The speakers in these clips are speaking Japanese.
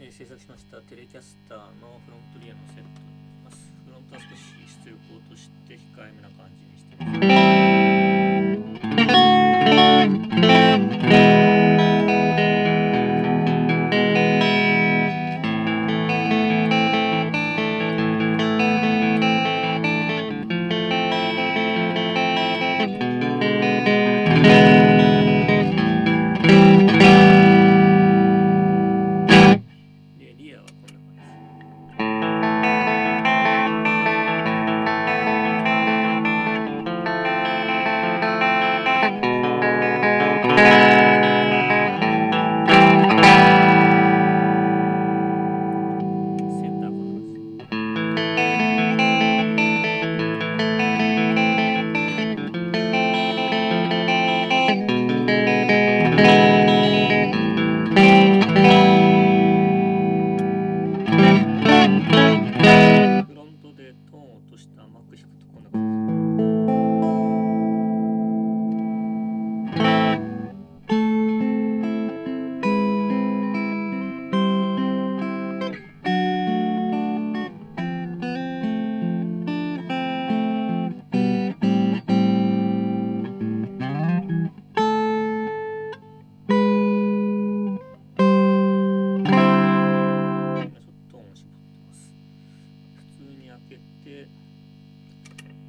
えー制作しましたテレキャスターのフロントリアのセットになります。フロントは少し出力を落として控えめな感じにしてます。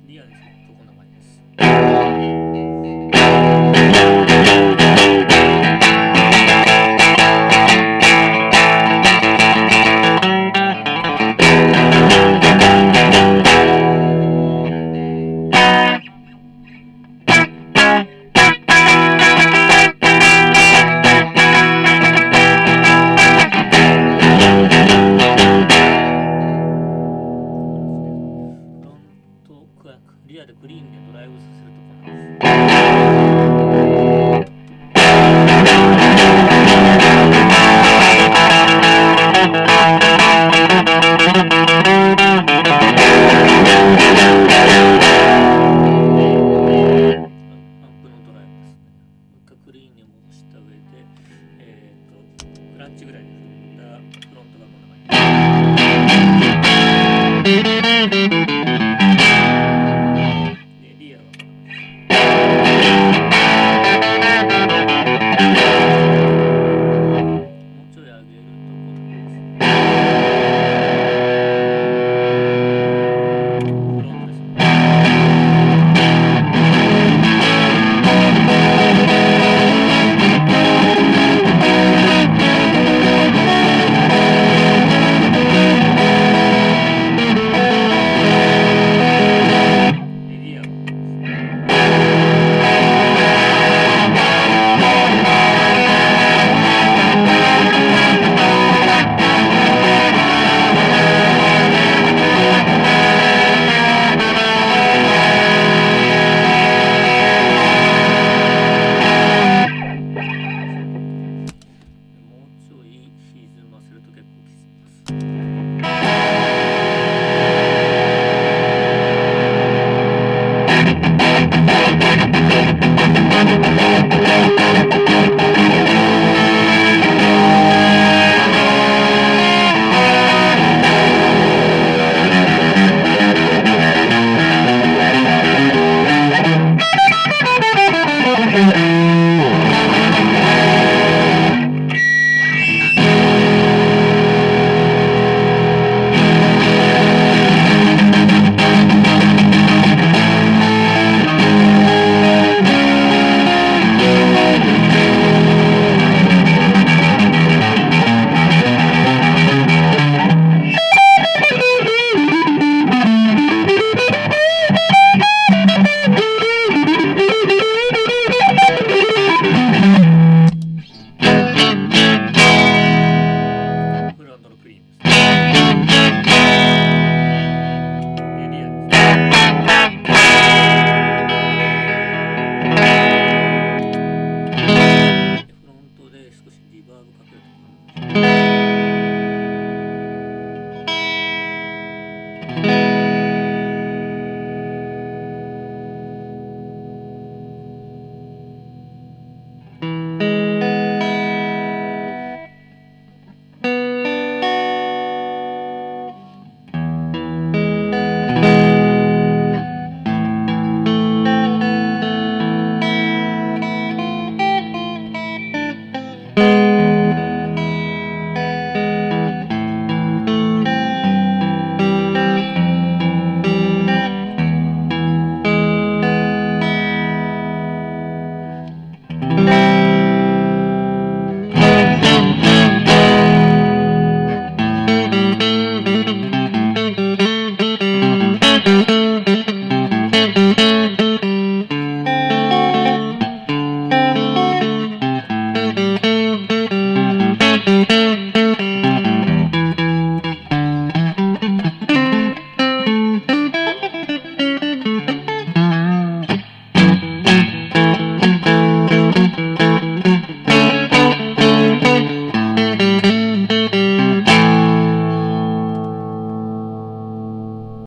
リアリアでクリーンでドライブさせるとこなんです。クリーンに戻した上で、えーと、とクラッチぐらいですね